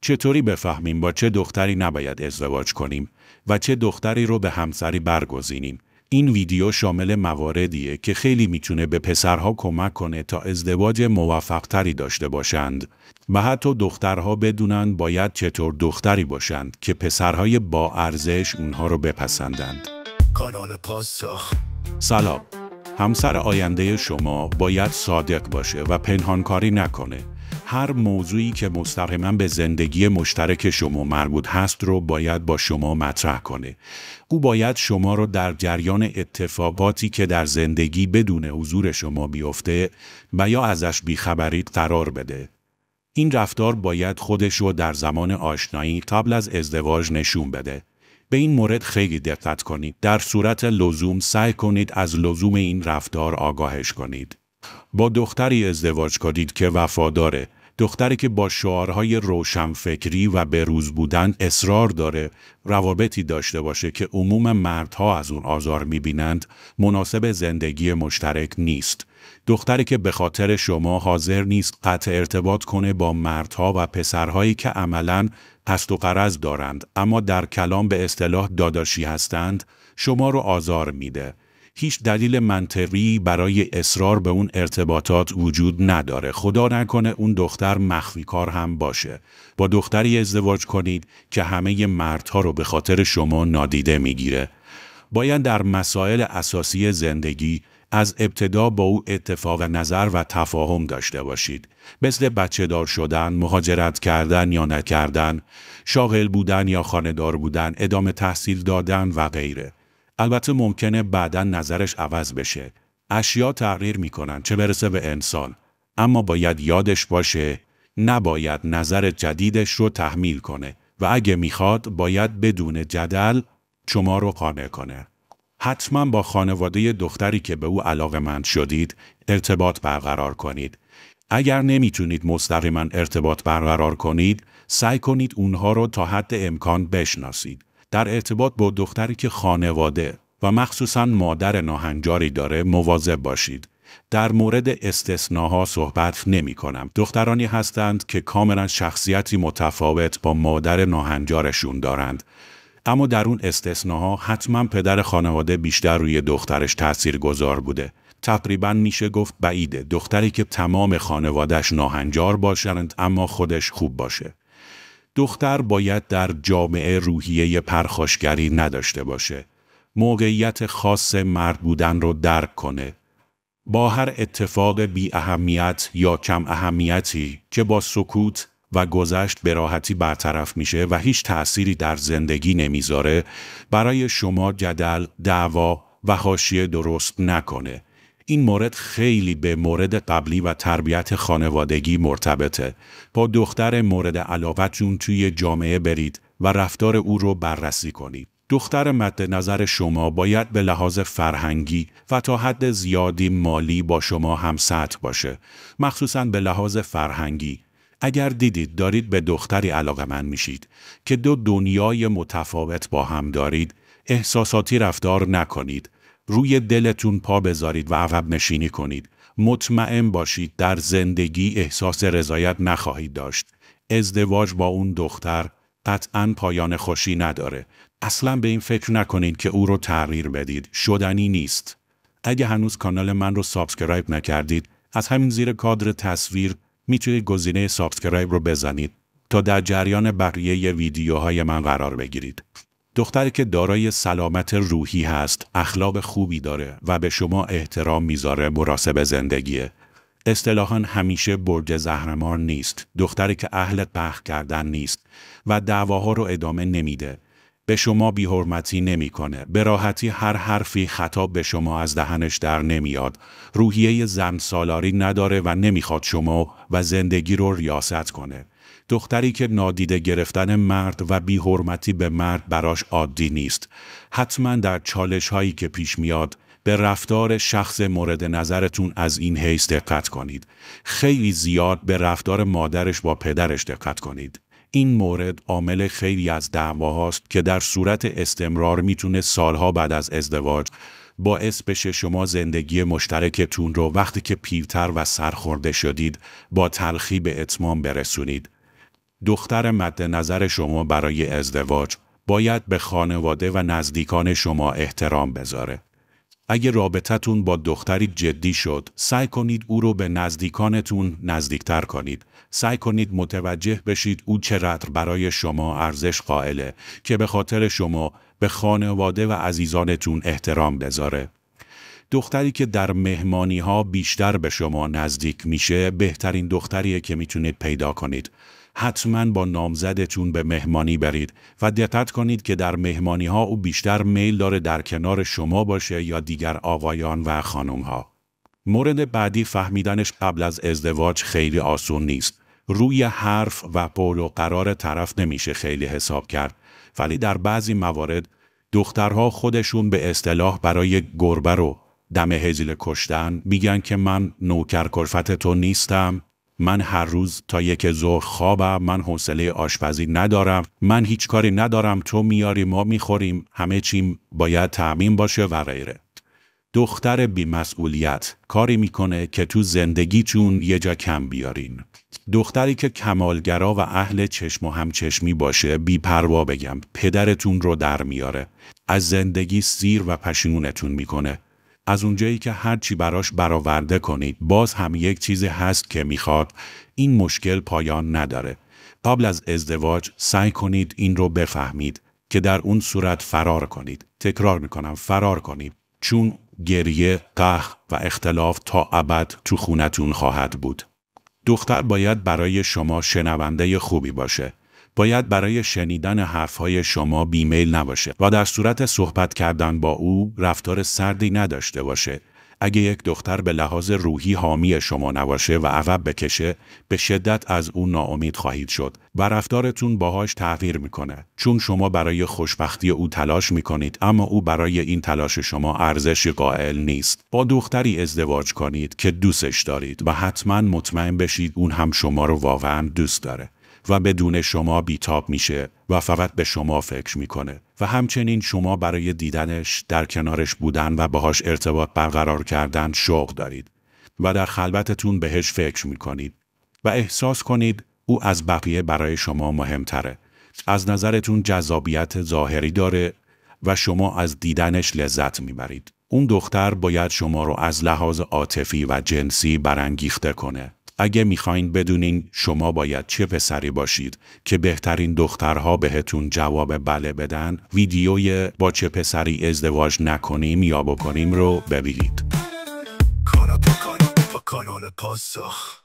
چطوری بفهمیم با چه دختری نباید ازدواج کنیم و چه دختری رو به همسری برگزینیم؟ این ویدیو شامل مواردیه که خیلی می‌تونه به پسرها کمک کنه تا ازدواج موفقتری داشته باشند و حتی دخترها بدونن باید چطور دختری باشند که پسرهای با ارزش اونها رو بپسندند. کانال پاسخ. سلام. همسر آینده شما باید صادق باشه و پنهانکاری نکنه. هر موضوعی که مستقیما به زندگی مشترک شما مربوط هست رو باید با شما مطرح کنه. او باید شما رو در جریان اتفاقاتی که در زندگی بدون حضور شما بیفته و یا ازش بیخبرید قرار بده. این رفتار باید خودش رو در زمان آشنایی قبل از ازدواج نشون بده. به این مورد خیلی دقت کنید. در صورت لزوم سعی کنید از لزوم این رفتار آگاهش کنید. با دختری ازدواج کنید که وفاداره دختری که با شعارهای روشنفکری و بروز بودن اصرار داره روابطی داشته باشه که عموم مردها از اون آزار می‌بینند مناسب زندگی مشترک نیست. دختری که به خاطر شما حاضر نیست قطع ارتباط کنه با مردها و پسرهایی که عملا قصد و قرض دارند اما در کلام به اصطلاح داداشی هستند شما رو آزار میده. هیچ دلیل منطقی برای اصرار به اون ارتباطات وجود نداره. خدا نکنه اون دختر مخفی کار هم باشه. با دختری ازدواج کنید که همه مردها رو به خاطر شما نادیده می‌گیره. باید در مسائل اساسی زندگی از ابتدا با او اتفاق نظر و تفاهم داشته باشید. مثل بچه دار شدن، مهاجرت کردن یا نکردن، شاغل بودن یا خاندار بودن، ادامه تحصیل دادن و غیره. البته ممکنه بعدا نظرش عوض بشه. اشیا تغییر می‌کنن چه برسه به انسان. اما باید یادش باشه نباید نظر جدیدش رو تحمیل کنه و اگه می‌خواد باید بدون جدل شما رو قانع کنه. حتما با خانواده دختری که به او علاقه مند شدید ارتباط برقرار کنید. اگر نمی‌تونید مستقیما ارتباط برقرار کنید، سعی کنید اونها رو تا حد امکان بشناسید. در ارتباط با دختری که خانواده و مخصوصا مادر ناهنجاری داره مواظب باشید. در مورد استثناها صحبت نمی کنم. دخترانی هستند که کاملا شخصیتی متفاوت با مادر ناهنجارشون دارند. اما در اون استثناها حتما پدر خانواده بیشتر روی دخترش تأثیر گذار بوده. تقریبا میشه گفت بعیده دختری که تمام خانوادهش ناهنجار باشند اما خودش خوب باشه. دختر باید در جامعه روحیه پرخاشگری نداشته باشه. موقعیت خاص مرد بودن رو درک کنه. با هر اتفاق بی اهمیت یا کم اهمیتی که با سکوت و گذشت به راحتی برطرف میشه و هیچ تأثیری در زندگی نمی‌ذاره برای شما جدل، دعوا و حاشیه درست نکنه. این مورد خیلی به مورد قبلی و تربیت خانوادگی مرتبطه. با دختر مورد علاقتون توی جامعه برید و رفتار او رو بررسی کنید. دختر مد نظر شما باید به لحاظ فرهنگی و تا حد زیادی مالی با شما هم سطح باشه. مخصوصا به لحاظ فرهنگی. اگر دیدید دارید به دختری علاقه من میشید که دو دنیای متفاوت با هم دارید احساساتی رفتار نکنید روی دلتون پا بذارید و عقب نشینی کنید. مطمئن باشید در زندگی احساس رضایت نخواهید داشت. ازدواج با اون دختر قطعا پایان خوشی نداره. اصلا به این فکر نکنید که او رو تغییر بدید. شدنی نیست. اگه هنوز کانال من رو subscribe نکردید، از همین زیر کادر تصویر می‌تونید گزینه سابسکرایب رو بزنید تا در جریان بقیه ویدیوهای من قرار بگیرید. دختری که دارای سلامت روحی هست، اخلاق خوبی داره و به شما احترام می‌ذاره مراسب زندگیه. اصطلاحا همیشه برج زهرمار نیست، دختری که اهل قهر کردن نیست و دعواها رو ادامه نمیده. به شما بیحرمتی نمی‌کنه. به راحتی هر حرفی خطاب به شما از دهنش در نمیاد. روحیه زن سالاری نداره و نمی‌خواد شما و زندگی رو ریاست کنه. دختری که نادیده گرفتن مرد و بیحرمتی به مرد براش عادی نیست. حتما در چالش هایی که پیش میاد به رفتار شخص مورد نظرتون از این حیث دقت کنید. خیلی زیاد به رفتار مادرش با پدرش دقت کنید. این مورد عامل خیلی از دعواهاست که در صورت استمرار می‌تونه سالها بعد از ازدواج باعث بشه شما زندگی مشترکتون رو وقتی که پیرتر و سرخورده شدید با تلخی به اتمام برسونید. دختر مد نظر شما برای ازدواج باید به خانواده و نزدیکان شما احترام بذاره. اگه رابطتون با دختری جدی شد، سعی کنید او رو به نزدیکانتون نزدیکتر کنید. سعی کنید متوجه بشید او چقدر برای شما ارزش قائله که به خاطر شما به خانواده و عزیزانتون احترام بذاره. دختری که در مهمانی ها بیشتر به شما نزدیک میشه بهترین دختریه که می‌تونید پیدا کنید. حتما با نامزدتون به مهمانی برید و دقت کنید که در مهمانی ها او بیشتر میل داره در کنار شما باشه یا دیگر آقایان و خانم ها. مورد بعدی فهمیدنش قبل از ازدواج خیلی آسون نیست. روی حرف و قول و قرار طرف نمیشه خیلی حساب کرد ولی در بعضی موارد دخترها خودشون به اصطلاح برای گربه رو دم هزیل کشتن میگن که من نوکر کلفت تو نیستم. من هر روز تا یک ظهر خوابم من حوصله آشپزی ندارم. من هیچ کاری ندارم. تو میاری ما می‌خوریم. همه چیم باید تعمین باشه و غیره. دختر بیمسئولیت کاری می‌کنه که تو زندگیتون یه جا کم بیارین. دختری که کمالگرا و اهل چشم و همچشمی باشه بیپروا بگم پدرتون رو در میاره. از زندگی سیر و پشیمونتون می‌کنه. از اونجایی که هر چی براش برآورده کنید باز هم یک چیزی هست که می‌خواد این مشکل پایان نداره قبل از ازدواج سعی کنید این رو بفهمید که در اون صورت فرار کنید تکرار می‌کنم فرار کنید چون گریه، قهر و اختلاف تا ابد تو خونتون خواهد بود. دختر باید برای شما شنونده خوبی باشه. باید برای شنیدن حرفهای شما بیمیل نباشه و در صورت صحبت کردن با او رفتار سردی نداشته باشه. اگه یک دختر به لحاظ روحی حامی شما نباشه و عقب بکشه به شدت از او ناامید خواهید شد و رفتارتون باهاش تغییر می‌کنه. چون شما برای خوشبختی او تلاش می‌کنید اما او برای این تلاش شما ارزش قائل نیست. با دختری ازدواج کنید که دوستش دارید و حتما مطمئن بشید اون هم شما رو واقعا دوست داره. و بدون شما بیتاب میشه و فقط به شما فکر می‌کنه. و همچنین شما برای دیدنش در کنارش بودن و باهاش ارتباط برقرار کردن شوق دارید و در خلوتتون بهش فکر می‌کنید و احساس کنید او از بقیه برای شما مهمتره. از نظرتون جذابیت ظاهری داره و شما از دیدنش لذت می‌برید. اون دختر باید شما رو از لحاظ عاطفی و جنسی برانگیخته کنه. اگه می‌خواین بدونین شما باید چه پسری باشید که بهترین دخترها بهتون جواب بله بدن ویدیوی با چه پسری ازدواج نکنیم یا بکنیم رو ببینید. کانال پاسخ.